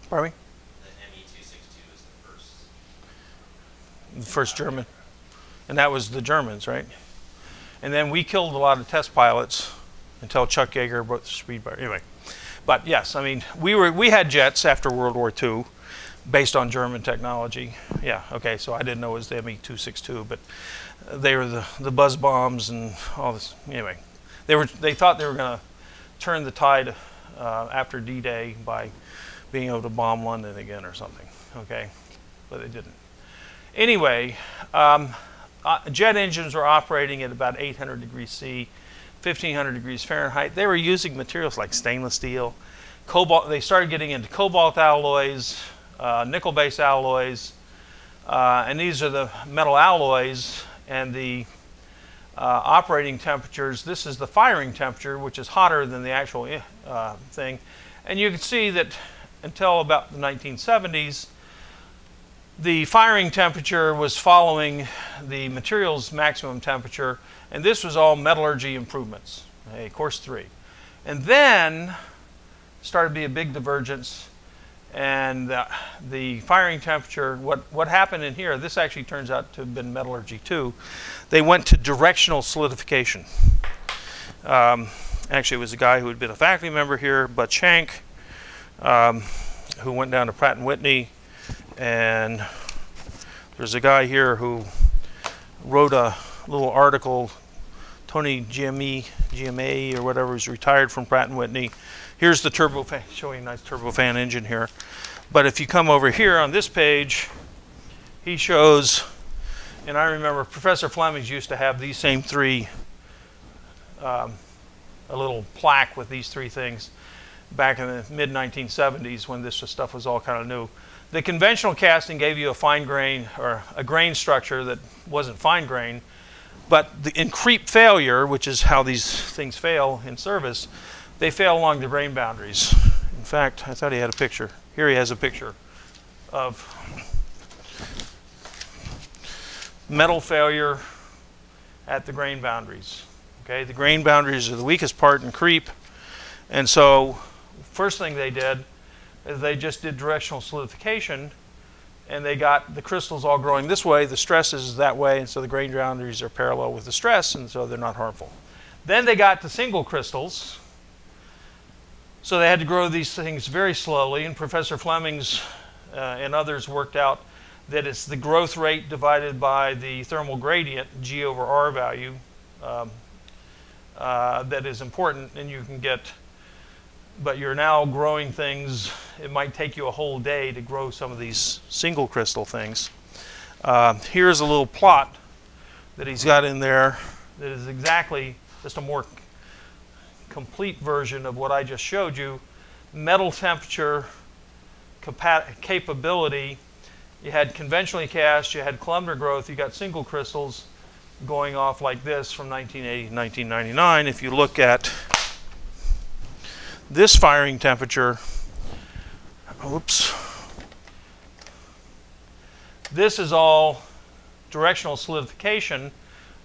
Pardon me? The ME-262 was the first. The first German. And that was the Germans, right? And then we killed a lot of test pilots until Chuck Yeager brought the speed bar. Anyway, but yes, I mean, we were we had jets after World War II, based on German technology. Yeah, okay, so I didn't know it was the Me-262, but they were the the buzz bombs and all this. Anyway, they were they thought they were going to turn the tide uh, after D-Day by being able to bomb London again or something. Okay, but they didn't. Anyway. Um, uh, jet engines were operating at about 800 degrees C, 1500 degrees Fahrenheit. They were using materials like stainless steel, cobalt. They started getting into cobalt alloys, uh, nickel-based alloys, uh, and these are the metal alloys and the uh, operating temperatures. This is the firing temperature, which is hotter than the actual uh, thing. And you can see that until about the 1970s, the firing temperature was following the material's maximum temperature, and this was all metallurgy improvements, okay, course three. And then started to be a big divergence, and the, the firing temperature, what, what happened in here, this actually turns out to have been metallurgy too, they went to directional solidification. Um, actually, it was a guy who had been a faculty member here, Bud Shank, um, who went down to Pratt & Whitney, and there's a guy here who wrote a little article, Tony GME, GMA or whatever, who's retired from Pratt & Whitney. Here's the turbofan, showing a nice turbofan engine here. But if you come over here on this page, he shows, and I remember Professor Flemings used to have these same three, um, a little plaque with these three things back in the mid 1970s when this stuff was all kind of new. The conventional casting gave you a fine grain or a grain structure that wasn't fine grain, but the, in creep failure, which is how these things fail in service, they fail along the grain boundaries. In fact, I thought he had a picture. Here he has a picture of metal failure at the grain boundaries. Okay, the grain boundaries are the weakest part in creep, and so first thing they did they just did directional solidification and they got the crystals all growing this way, the stress is that way, and so the grain boundaries are parallel with the stress, and so they're not harmful. Then they got to single crystals, so they had to grow these things very slowly, and Professor Flemings uh, and others worked out that it's the growth rate divided by the thermal gradient, G over R value, um, uh, that is important, and you can get but you're now growing things. It might take you a whole day to grow some of these single crystal things. Uh, here's a little plot that he's got in there that is exactly just a more complete version of what I just showed you. Metal temperature capability. You had conventionally cast, you had columnar growth, you got single crystals going off like this from 1980 to 1999. If you look at this firing temperature, oops, this is all directional solidification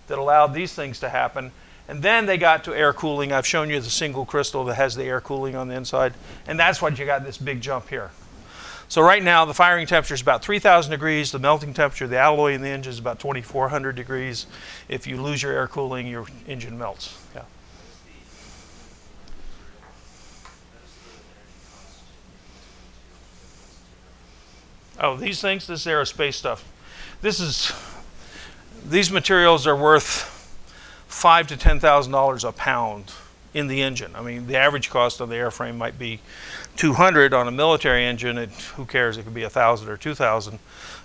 that allowed these things to happen. And then they got to air cooling. I've shown you the single crystal that has the air cooling on the inside. And that's what you got this big jump here. So right now, the firing temperature is about 3,000 degrees. The melting temperature of the alloy in the engine is about 2,400 degrees. If you lose your air cooling, your engine melts. Yeah. Oh, these things, this aerospace stuff. This is, these materials are worth five to ten thousand dollars a pound in the engine. I mean, the average cost of the airframe might be 200 on a military engine. It, who cares? It could be a thousand or two thousand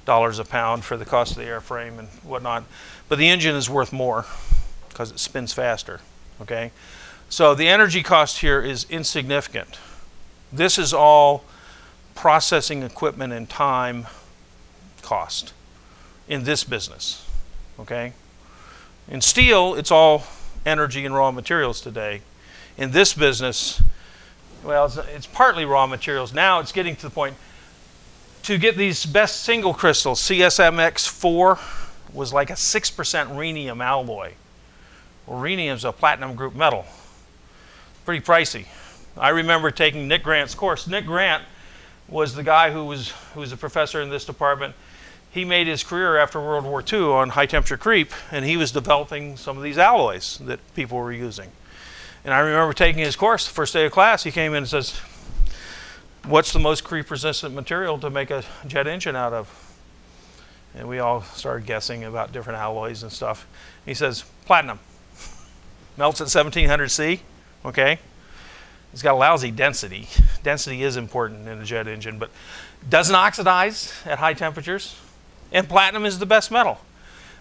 dollars a pound for the cost of the airframe and whatnot. But the engine is worth more because it spins faster. Okay, so the energy cost here is insignificant. This is all processing equipment and time cost in this business. Okay, in steel, it's all energy and raw materials today. In this business, well, it's, it's, partly raw materials. Now it's getting to the point to get these best single crystals, CSMX4 was like a 6% rhenium alloy. Well, rhenium is a platinum group metal. Pretty pricey. I remember taking Nick Grant's course. Nick Grant was the guy who was, who was a professor in this department. He made his career after World War II on high temperature creep, and he was developing some of these alloys that people were using. And I remember taking his course, the first day of class, he came in and says, What's the most creep resistant material to make a jet engine out of? And we all started guessing about different alloys and stuff. He says, Platinum. Melts at 1700 C, okay? It's got a lousy density. Density is important in a jet engine, but doesn't oxidize at high temperatures. And platinum is the best metal.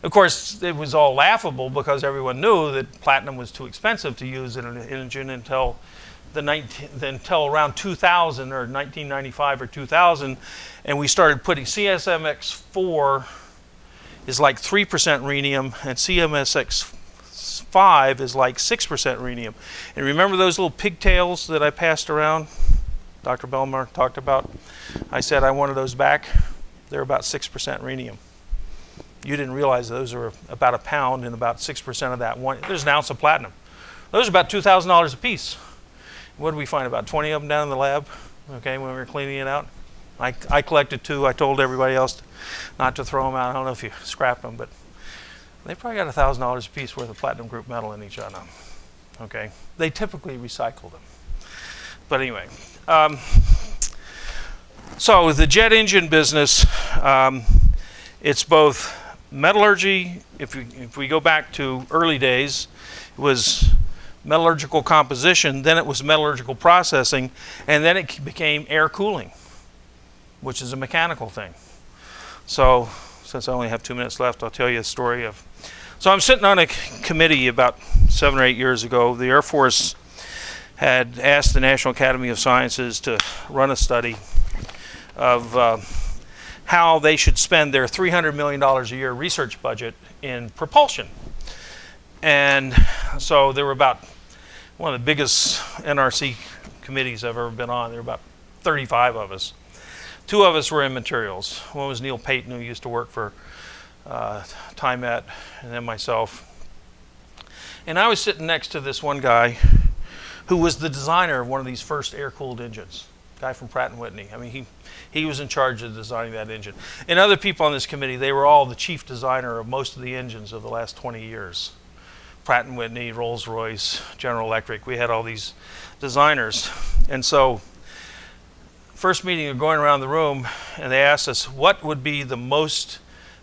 Of course, it was all laughable because everyone knew that platinum was too expensive to use in an engine until the 19, until around 2000 or 1995 or 2000, and we started putting CSMX4 is like 3% rhenium, and CMSX5 is like 6% rhenium. And remember those little pigtails that I passed around? Dr. Belmar talked about. I said I wanted those back. They're about 6% rhenium you didn't realize those are about a pound and about 6% of that one. There's an ounce of platinum. Those are about $2,000 a piece. What did we find? About 20 of them down in the lab, okay, when we were cleaning it out. I, I collected two. I told everybody else not to throw them out. I don't know if you scrapped them, but they probably got $1,000 a piece worth of platinum group metal in each of them. Okay? They typically recycle them. But anyway, um, so the jet engine business, um, it's both metallurgy, if we, if we go back to early days, it was metallurgical composition, then it was metallurgical processing, and then it became air cooling, which is a mechanical thing. So, since I only have two minutes left, I'll tell you a story of. So, I'm sitting on a committee about seven or eight years ago. The Air Force had asked the National Academy of Sciences to run a study of. Uh, how they should spend their $300 million a year research budget in propulsion. And so there were about one of the biggest NRC committees I've ever been on. There were about 35 of us. Two of us were in materials. One was Neil Paton, who used to work for uh, TIMET, and then myself. And I was sitting next to this one guy who was the designer of one of these first air-cooled engines, guy from Pratt & Whitney. I mean, he he was in charge of designing that engine. And other people on this committee, they were all the chief designer of most of the engines of the last 20 years. Pratt & Whitney, Rolls-Royce, General Electric, we had all these designers. And so first meeting, of going around the room, and they asked us what would be the most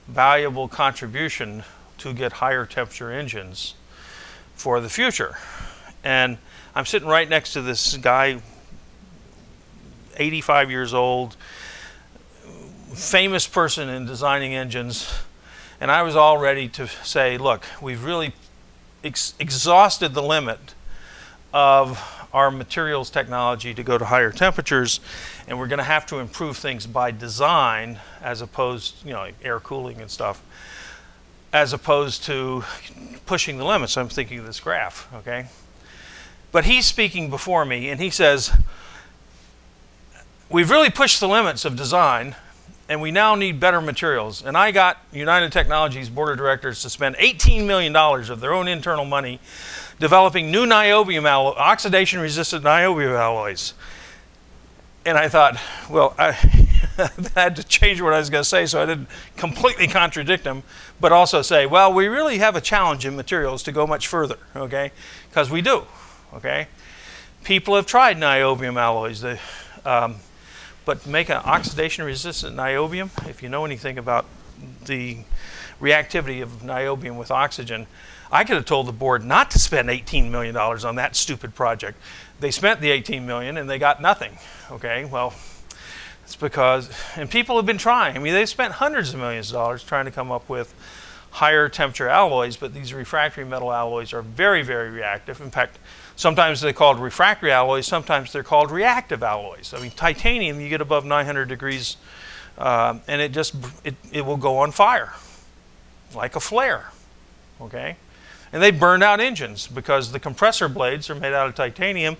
valuable contribution to get higher temperature engines for the future. And I'm sitting right next to this guy, 85 years old, famous person in designing engines, and I was all ready to say, look, we've really ex exhausted the limit of our materials technology to go to higher temperatures, and we're going to have to improve things by design as opposed, you know, air cooling and stuff, as opposed to pushing the limits. I'm thinking of this graph, okay? But he's speaking before me, and he says, we've really pushed the limits of design and we now need better materials. And I got United Technologies board of directors to spend $18 million of their own internal money developing new niobium alloy, oxidation resistant niobium alloys. And I thought, well, I, had to change what I was going to say so I didn't completely contradict him, but also say, well, we really have a challenge in materials to go much further, okay? Because we do, okay? People have tried niobium alloys, um, but make an oxidation resistant niobium, if you know anything about the reactivity of niobium with oxygen, I could have told the board not to spend $18 million on that stupid project. They spent the 18 million and they got nothing. Okay, well, it's because, and people have been trying. I mean, they've spent hundreds of millions of dollars trying to come up with higher temperature alloys, but these refractory metal alloys are very, very reactive. In fact, sometimes they're called refractory alloys, sometimes they're called reactive alloys. I mean, titanium, you get above 900 degrees um, and it just, it, it will go on fire like a flare, okay? And they burned out engines because the compressor blades are made out of titanium,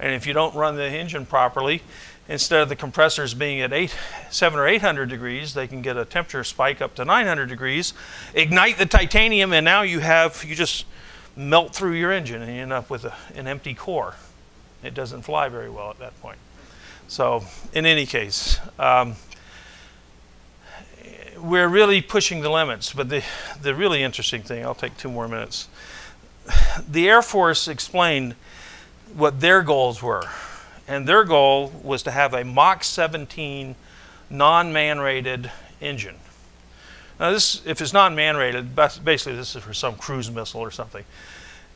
and if you don't run the engine properly, instead of the compressors being at eight, seven or 800 degrees, they can get a temperature spike up to 900 degrees, ignite the titanium, and now you have, you just melt through your engine and you end up with a, an empty core. It doesn't fly very well at that point. So, in any case, um, we're really pushing the limits. But the, the really interesting thing, I'll take two more minutes. The Air Force explained what their goals were. And their goal was to have a Mach 17 non man rated engine. Now, this, if it's non man rated, basically this is for some cruise missile or something.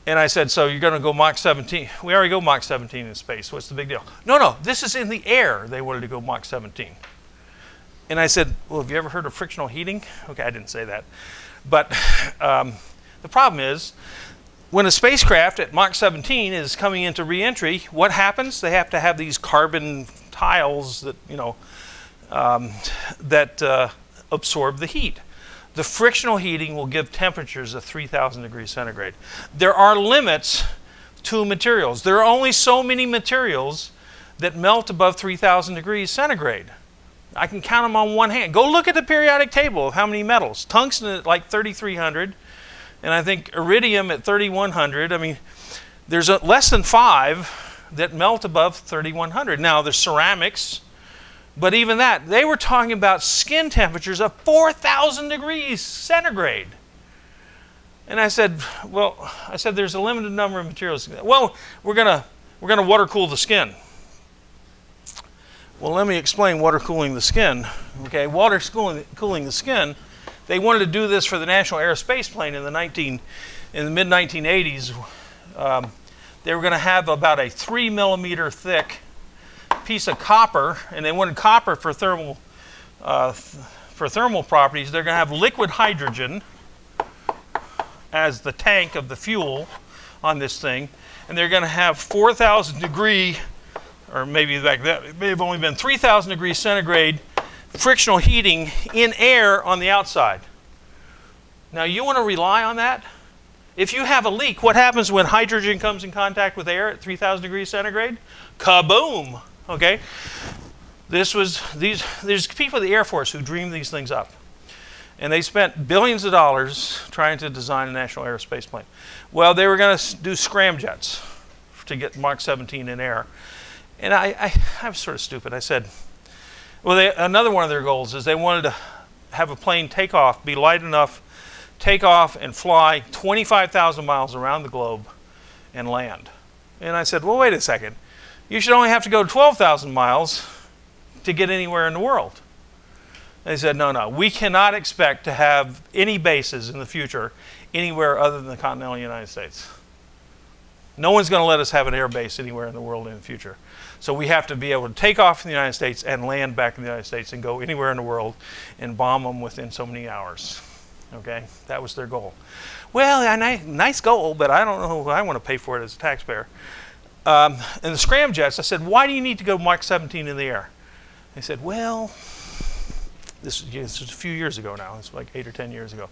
And I said, So you're going to go Mach 17? We already go Mach 17 in space. What's the big deal? No, no, this is in the air. They wanted to go Mach 17. And I said, Well, have you ever heard of frictional heating? Okay, I didn't say that. But um, the problem is, when a spacecraft at Mach 17 is coming into reentry, what happens? They have to have these carbon tiles that, you know, um, that uh, absorb the heat. The frictional heating will give temperatures of 3,000 degrees centigrade. There are limits to materials. There are only so many materials that melt above 3,000 degrees centigrade. I can count them on one hand. Go look at the periodic table of how many metals. Tungsten at like 3,300, and I think iridium at 3,100. I mean, there's a, less than five that melt above 3,100. Now, there's ceramics, but even that, they were talking about skin temperatures of 4,000 degrees centigrade. And I said, well, I said there's a limited number of materials. Well, we're gonna we're gonna water cool the skin. Well, let me explain water cooling the skin. Okay, water cooling, cooling the skin. They wanted to do this for the National Aerospace Plane in the 19 in the mid 1980s. Um, they were going to have about a three millimeter thick piece of copper, and they wanted copper for thermal uh, th for thermal properties. They're going to have liquid hydrogen as the tank of the fuel on this thing, and they're going to have 4,000 degree or maybe back that it may have only been 3,000 degrees centigrade frictional heating in air on the outside. Now you want to rely on that? If you have a leak, what happens when hydrogen comes in contact with air at 3,000 degrees centigrade? Kaboom! Okay? This was, these, there's people at the Air Force who dreamed these things up. And they spent billions of dollars trying to design a national aerospace plane. Well, they were going to do scramjets to get Mach 17 in air. And I, I, I was sort of stupid. I said, well, they, another one of their goals is they wanted to have a plane take off, be light enough, take off and fly 25,000 miles around the globe and land. And I said, well, wait a second. You should only have to go 12,000 miles to get anywhere in the world. They said, no, no, we cannot expect to have any bases in the future anywhere other than the continental United States. No one's going to let us have an air base anywhere in the world in the future. So we have to be able to take off in the United States and land back in the United States and go anywhere in the world and bomb them within so many hours. Okay, that was their goal. Well, a nice goal, but I don't know I want to pay for it as a taxpayer. Um, and the scramjets, I said, why do you need to go Mach 17 in the air? They said, well, this, was a few years ago now. It's like eight or ten years ago.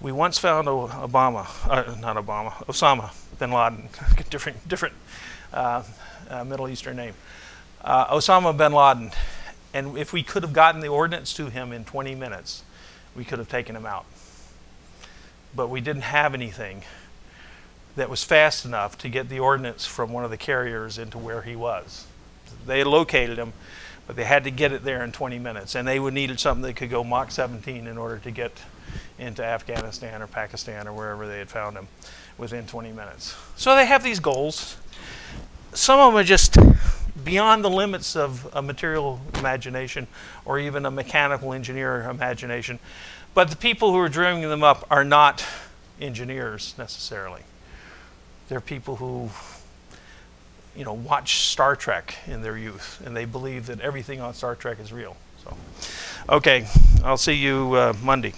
We once found Obama, uh, not Obama, Osama bin Laden, different, different uh, uh, Middle Eastern name, uh, Osama bin Laden. And if we could have gotten the ordnance to him in 20 minutes, we could have taken him out. But we didn't have anything that was fast enough to get the ordnance from one of the carriers into where he was. They located him, but they had to get it there in 20 minutes, and they would needed something that could go Mach 17 in order to get into Afghanistan or Pakistan or wherever they had found him within 20 minutes. So they have these goals. Some of them are just beyond the limits of a material imagination or even a mechanical engineer imagination. But the people who are dreaming them up are not engineers necessarily. They're people who, you know, watch Star Trek in their youth and they believe that everything on Star Trek is real. So, okay, I'll see you uh, Monday.